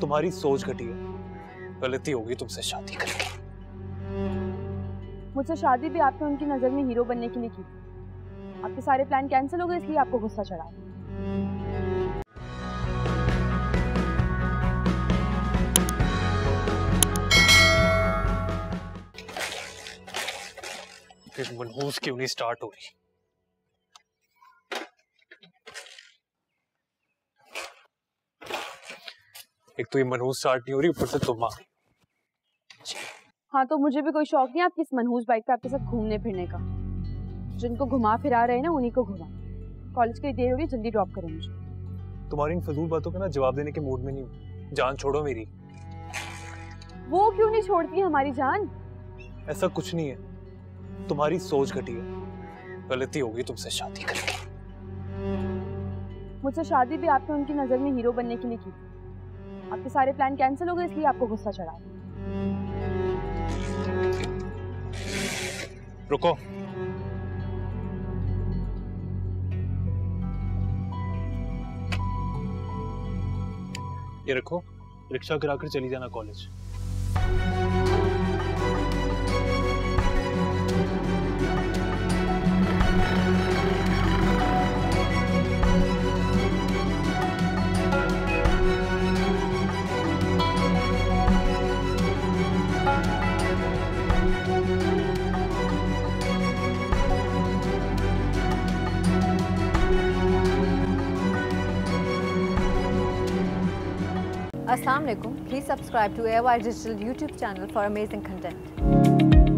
तुम्हारी सोच घटी है। गलती होगी तुमसे शादी करके। मुझसे शादी भी आपने उनकी नज़र में हीरो बनने के लिए की। आपके सारे प्लान कैंसिल हो गए इसलिए आपको गुस्सा चढ़ा। फिर मनहूस क्यों नहीं स्टार्ट हो रही? एक तो ये मनहूस स्टार्ट नहीं हो रही ऊपर से तुम आ गई हाँ तो मुझे भी कोई शौक नहीं आपकी इस मनहूस बाइक पे आपके साथ घूमने फिरने का। जिनको घुमा फिरा रहे हैं ना उन्हीं को घुमा। कॉलेज की देर हो रही जल्दी ड्रॉप करो मुझे। तुम्हारी इन फजूल बातों का ना जवाब देने के मूड में नहीं हूँ। जान छोड़ो मेरी। वो क्यों नहीं छोड़ती हमारी जान? ऐसा कुछ नहीं है। तुम्हारी सोच घटी है। गलती होगी तुमसे शादी करके। मुझसे शादी भी आपने उनकी नज़र में हीरो बनने के लिए की थी। आपके सारे प्लान कैंसिल हो गए, इसलिए आपको गुस्सा चढ़ा। रुको। ये रखो, रिक्शा गिराकर चली जाना college Assalamu alaikum. Please subscribe to AOI Digital YouTube channel for amazing content.